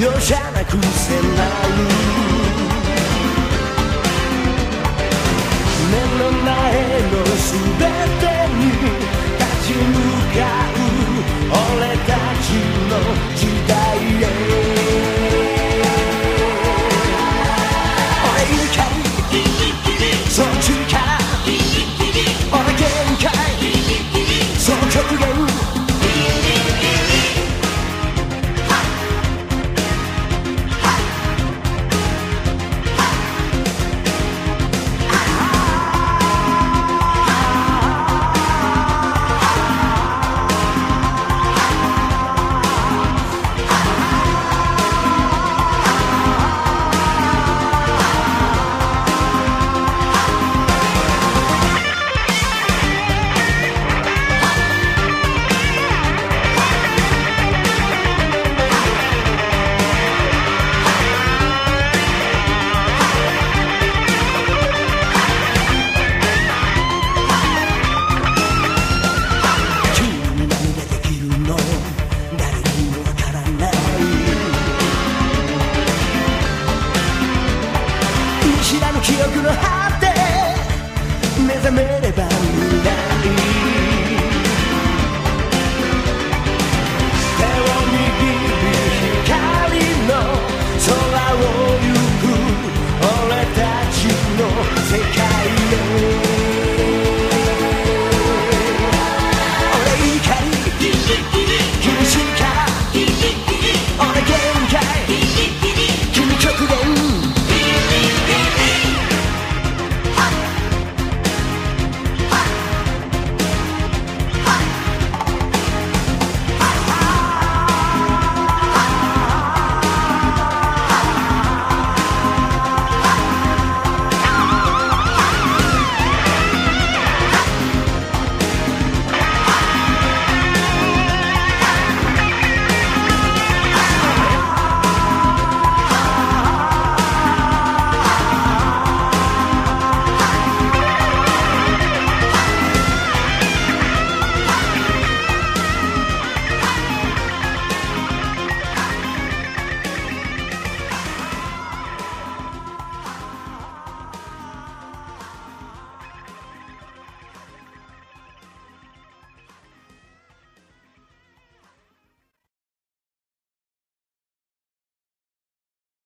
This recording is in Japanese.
よじゃなくせない目の前の全て記憶の果て目覚めれば